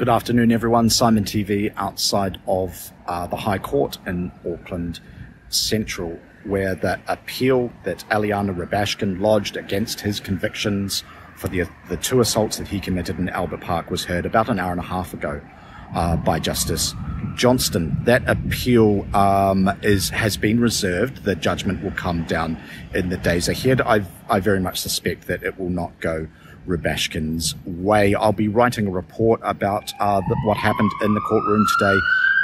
Good afternoon, everyone. Simon TV outside of uh, the High Court in Auckland Central, where the appeal that Eliana Rubashkyn lodged against his convictions for the, the two assaults that he committed in Albert Park was heard about an hour and a half ago uh, by Justice Johnstone. That appeal um, is has been reserved. The judgment will come down in the days ahead. I I very much suspect that it will not go Rubashkyn's way. I'll be writing a report about uh, what happened in the courtroom today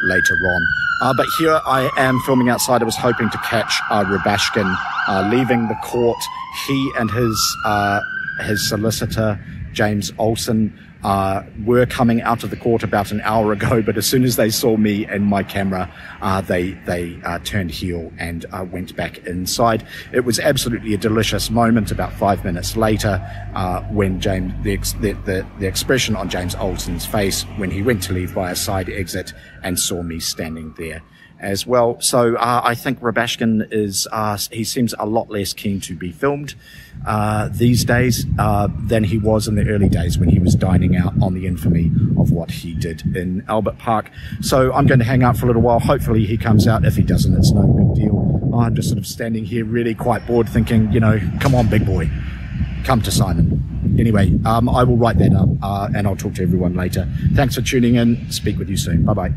later on. Uh, but here I am filming outside. I was hoping to catch uh, Rubashkyn uh, leaving the court. He and his uh, his solicitor James Olson uh, were coming out of the court about an hour ago, but as soon as they saw me and my camera, uh, they they uh, turned heel and uh, went back inside. It was absolutely a delicious moment. About five minutes later, uh, when James the, ex- the, the the expression on James Olson's face when he went to leave by a side exit and saw me standing there as well. So uh, I think Rubashkyn is uh, he seems a lot less keen to be filmed uh, these days uh, than he was in the early days when he was dining out on the infamy of what he did in Albert Park. So I'm going to hang out for a little while. Hopefully he comes out. If he doesn't, it's no big deal. I'm just sort of standing here, really quite bored, thinking, you know, come on, big boy, come to Simon. Anyway, um, I will write that up uh, and I'll talk to everyone later. Thanks for tuning in. Speak with you soon. Bye bye.